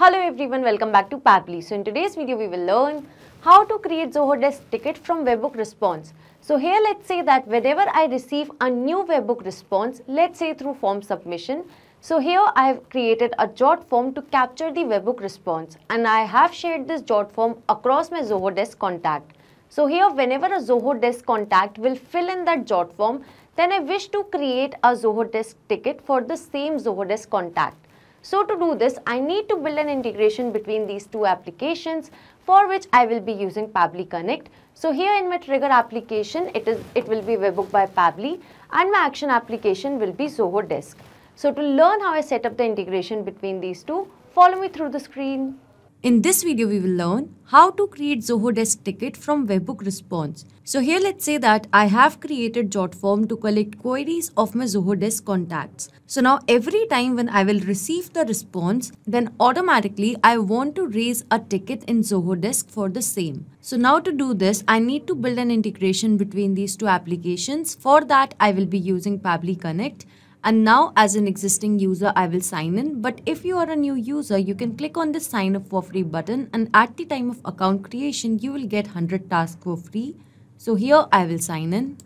Hello everyone, welcome back to Pabbly. So in today's video, we will learn how to create Zoho Desk ticket from webhook response. So here let's say that whenever I receive a new webhook response, let's say through form submission, so here I have created a jot form to capture the webhook response and I have shared this jot form across my Zoho Desk contact. So here whenever a Zoho Desk contact will fill in that jot form, then I wish to create a Zoho Desk ticket for the same Zoho Desk contact. So to do this, I need to build an integration between these two applications for which I will be using Pabbly Connect. So here in my trigger application, it is it will be Webhook by Pabbly and my action application will be Zoho Desk. So to learn how I set up the integration between these two, follow me through the screen. In this video, we will learn how to create Zoho Desk ticket from webhook response. So here let's say that I have created jot form to collect queries of my Zoho Desk contacts. So now every time when I will receive the response, then automatically I want to raise a ticket in Zoho Desk for the same. So now to do this, I need to build an integration between these two applications. For that, I will be using Pabbly Connect and now as an existing user I will sign in. But if you are a new user you can click on the sign up for free button. And at the time of account creation you will get 100 tasks for free. So here I will sign in.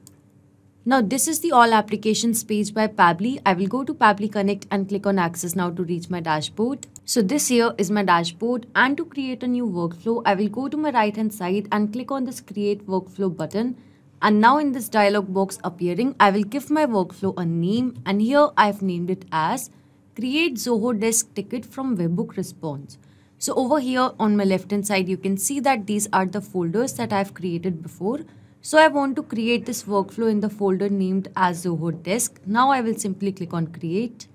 Now this is the all applications page by Pabbly. I will go to Pabbly Connect and click on access now to reach my dashboard. So this here is my dashboard. And to create a new workflow I will go to my right hand side and click on this create workflow button and now in this dialog box appearing, I will give my workflow a name and here I've named it as create Zoho desk ticket from webhook response. So over here on my left hand side, you can see that these are the folders that I've created before. So I want to create this workflow in the folder named as Zoho desk. Now I will simply click on create.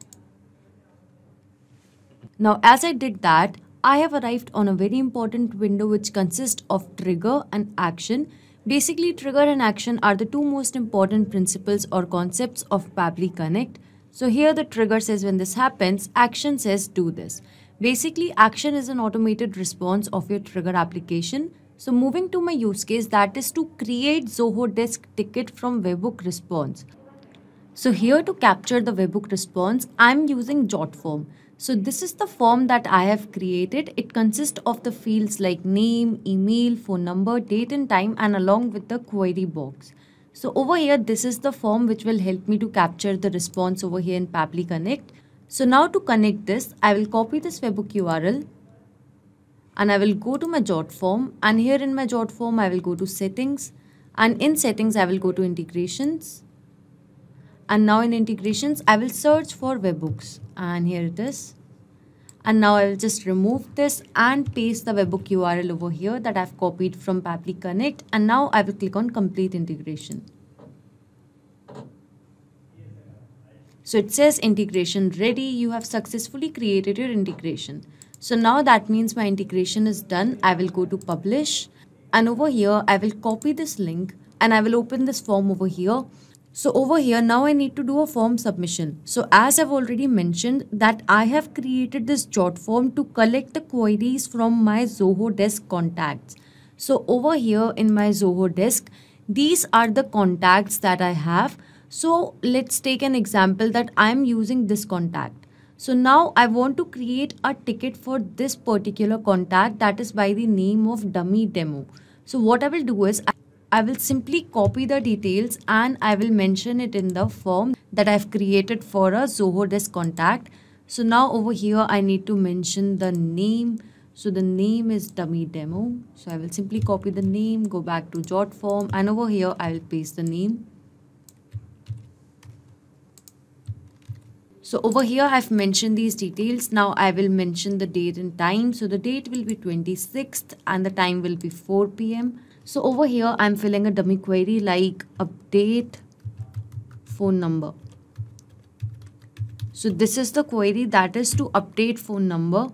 Now as I did that, I have arrived on a very important window which consists of trigger and action Basically, trigger and action are the two most important principles or concepts of Pabbly Connect. So here the trigger says when this happens, action says do this. Basically, action is an automated response of your trigger application. So moving to my use case, that is to create Zoho Desk ticket from webhook response. So here to capture the webhook response, I'm using JotForm. So this is the form that I have created. It consists of the fields like name, email, phone number, date and time and along with the query box. So over here, this is the form which will help me to capture the response over here in Pabbly Connect. So now to connect this, I will copy this webhook URL and I will go to my jot form and here in my jot form, I will go to settings and in settings, I will go to integrations and now in integrations I will search for webhooks and here it is and now I will just remove this and paste the webhook URL over here that I've copied from Pabbly Connect and now I will click on complete integration. So it says integration ready. You have successfully created your integration. So now that means my integration is done. I will go to publish and over here I will copy this link and I will open this form over here so over here now I need to do a form submission. So as I've already mentioned that I have created this jot form to collect the queries from my Zoho desk contacts. So over here in my Zoho desk these are the contacts that I have. So let's take an example that I'm using this contact. So now I want to create a ticket for this particular contact that is by the name of dummy demo. So what I will do is I will simply copy the details and I will mention it in the form that I've created for a Zoho Desk contact. So now over here I need to mention the name. So the name is dummy demo. So I will simply copy the name, go back to jot form and over here I will paste the name. So over here I've mentioned these details. Now I will mention the date and time. So the date will be 26th and the time will be 4 p.m. So over here, I'm filling a dummy query like update phone number. So this is the query that is to update phone number.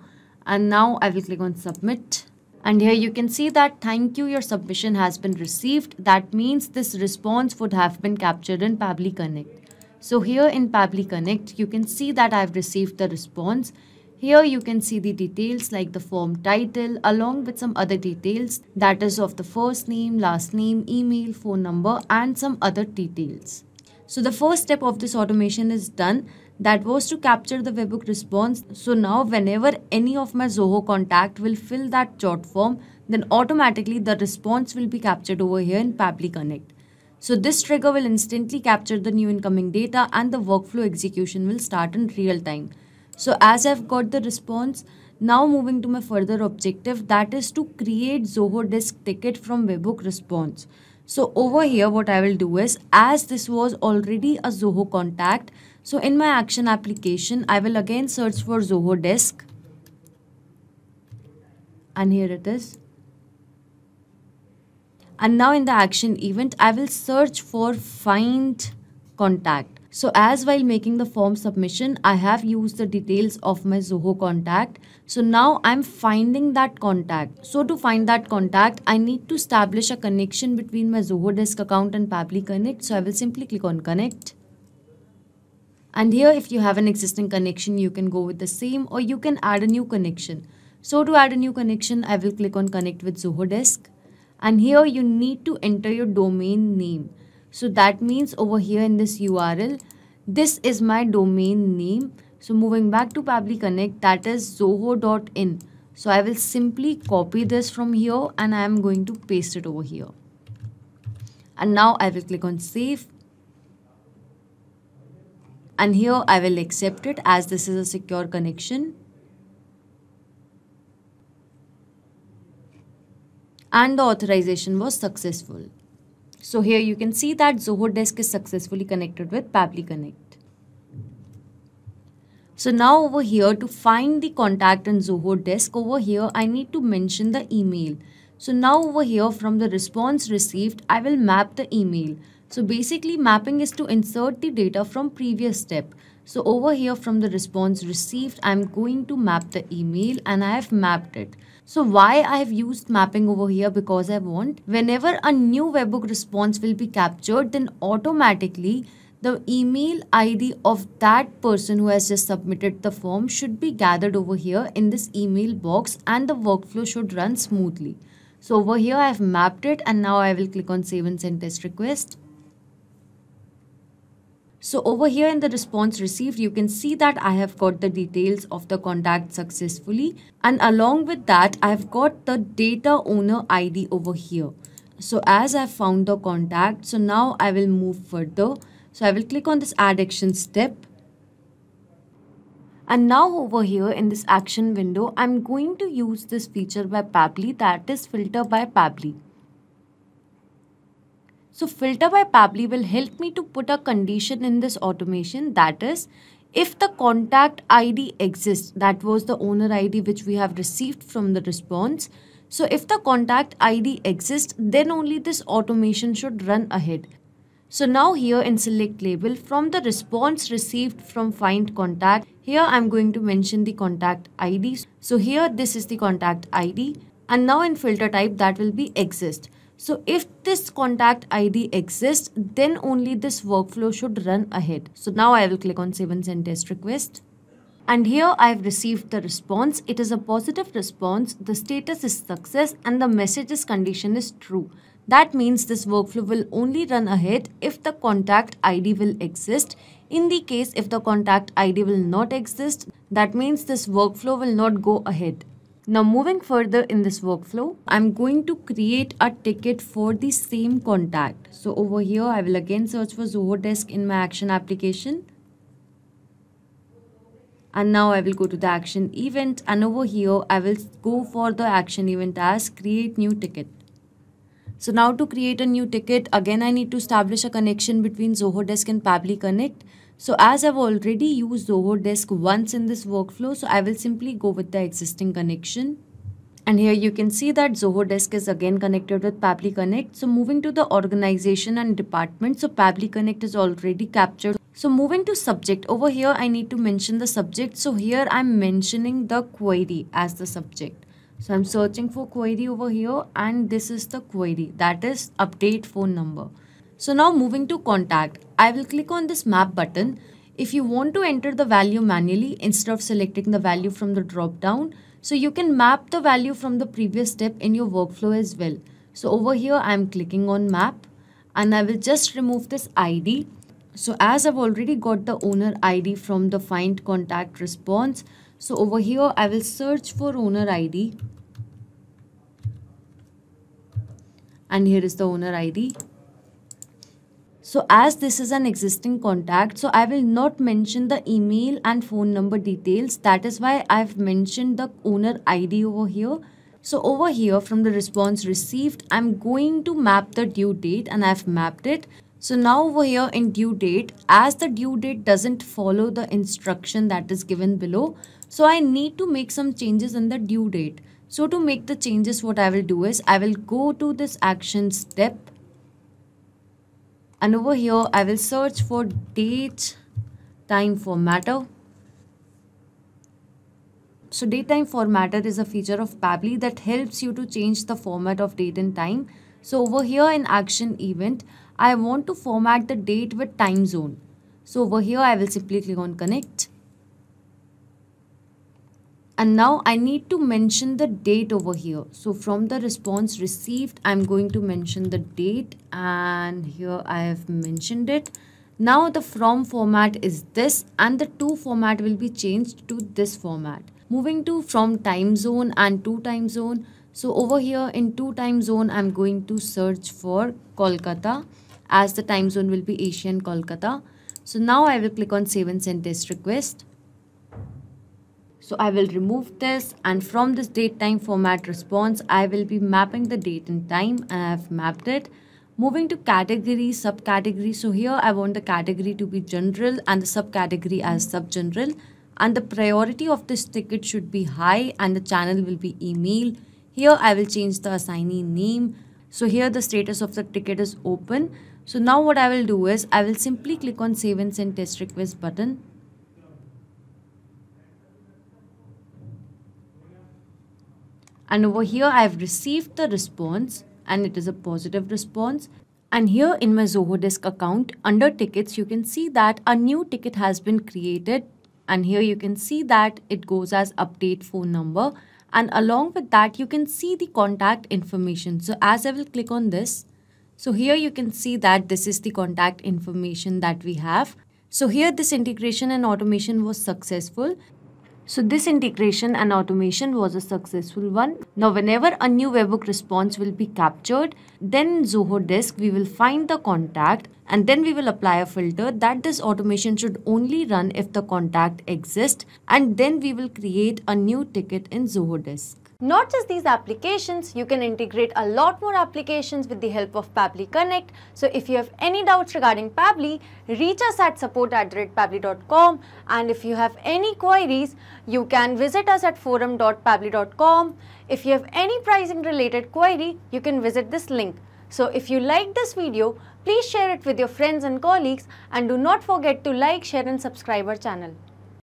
And now I will click on submit. And here you can see that thank you, your submission has been received. That means this response would have been captured in Pabbly Connect. So here in Pabbly Connect, you can see that I've received the response. Here you can see the details like the form title along with some other details that is of the first name, last name, email, phone number and some other details. So the first step of this automation is done. that was to capture the webhook response. So now whenever any of my Zoho contact will fill that jot form, then automatically the response will be captured over here in Pabbly Connect. So this trigger will instantly capture the new incoming data and the workflow execution will start in real time. So as I've got the response, now moving to my further objective that is to create Zoho Desk ticket from webhook response. So over here what I will do is as this was already a Zoho contact, so in my action application I will again search for Zoho Desk and here it is and now in the action event I will search for find contact. So as while making the form submission I have used the details of my Zoho contact. So now I'm finding that contact. So to find that contact I need to establish a connection between my Zoho Desk account and Pabbly Connect. So I will simply click on connect. And here if you have an existing connection you can go with the same or you can add a new connection. So to add a new connection I will click on connect with Zoho Desk and here you need to enter your domain name so that means over here in this url this is my domain name. So moving back to Pabbly Connect that is zoho.in so I will simply copy this from here and I am going to paste it over here. And now I will click on save. And here I will accept it as this is a secure connection. And the authorization was successful. So here you can see that Zoho Desk is successfully connected with Pabbly Connect. So now over here to find the contact in Zoho Desk over here I need to mention the email. So now over here from the response received I will map the email. So basically mapping is to insert the data from previous step. So over here from the response received I'm going to map the email and I have mapped it. So why I have used mapping over here because I want whenever a new webhook response will be captured then automatically the email ID of that person who has just submitted the form should be gathered over here in this email box and the workflow should run smoothly. So over here I have mapped it and now I will click on save and send test request. So over here in the response received, you can see that I have got the details of the contact successfully. And along with that, I've got the data owner ID over here. So as I've found the contact, so now I will move further. So I will click on this add action step. And now over here in this action window, I'm going to use this feature by Pabbly that is filter by Pabbly. So filter by Pabbly will help me to put a condition in this automation that is if the contact ID exists, that was the owner ID which we have received from the response. So if the contact ID exists, then only this automation should run ahead. So now here in select label from the response received from find contact, here I'm going to mention the contact ID. So here this is the contact ID and now in filter type that will be exist. So if this contact ID exists, then only this workflow should run ahead. So now I will click on save and send test request. And here I have received the response. It is a positive response. The status is success and the message's condition is true. That means this workflow will only run ahead if the contact ID will exist. In the case if the contact ID will not exist, that means this workflow will not go ahead. Now moving further in this workflow, I'm going to create a ticket for the same contact. So over here, I will again search for Zoho Desk in my action application. And now I will go to the action event and over here, I will go for the action event as create new ticket. So now to create a new ticket, again I need to establish a connection between Zoho Desk and Pabbly Connect. So as I've already used Zoho Desk once in this workflow, so I will simply go with the existing connection. And here you can see that Zoho Desk is again connected with Pabbly Connect. So moving to the organization and department, so Pabbly Connect is already captured. So moving to subject, over here I need to mention the subject. So here I'm mentioning the query as the subject. So I'm searching for query over here and this is the query that is update phone number. So now moving to contact, I will click on this map button. If you want to enter the value manually instead of selecting the value from the drop down, so you can map the value from the previous step in your workflow as well. So over here, I'm clicking on map and I will just remove this ID. So as I've already got the owner ID from the find contact response, so over here I will search for owner ID and here is the owner ID. So as this is an existing contact, so I will not mention the email and phone number details. That is why I've mentioned the owner ID over here. So over here from the response received, I'm going to map the due date and I've mapped it. So now over here in due date, as the due date doesn't follow the instruction that is given below, so I need to make some changes in the due date. So to make the changes, what I will do is I will go to this action step and over here I will search for date time formatter. So date time formatter is a feature of Pabbly that helps you to change the format of date and time. So over here in action event, I want to format the date with time zone. So over here I will simply click on connect and now I need to mention the date over here. So from the response received, I'm going to mention the date and here I have mentioned it. Now the from format is this and the to format will be changed to this format. Moving to from time zone and to time zone. So over here in to time zone, I'm going to search for Kolkata as the time zone will be Asian Kolkata. So now I will click on save and send test request. So I will remove this and from this date time format response, I will be mapping the date and time I have mapped it. Moving to category, subcategory. So here I want the category to be general and the subcategory as subgeneral. And the priority of this ticket should be high and the channel will be email. Here I will change the assignee name. So here the status of the ticket is open. So now what I will do is I will simply click on save and send test request button. And over here I have received the response and it is a positive response. And here in my Zoho Desk account under tickets you can see that a new ticket has been created. And here you can see that it goes as update phone number. And along with that you can see the contact information. So as I will click on this so here you can see that this is the contact information that we have. So here this integration and automation was successful so this integration and automation was a successful one. Now whenever a new webhook response will be captured, then Zoho Desk we will find the contact and then we will apply a filter that this automation should only run if the contact exists and then we will create a new ticket in Zoho Desk. Not just these applications, you can integrate a lot more applications with the help of Pabbly Connect. So if you have any doubts regarding Pabbly, reach us at support at and if you have any queries, you can visit us at forum.pabbly.com. If you have any pricing related query, you can visit this link. So if you like this video, please share it with your friends and colleagues and do not forget to like, share and subscribe our channel.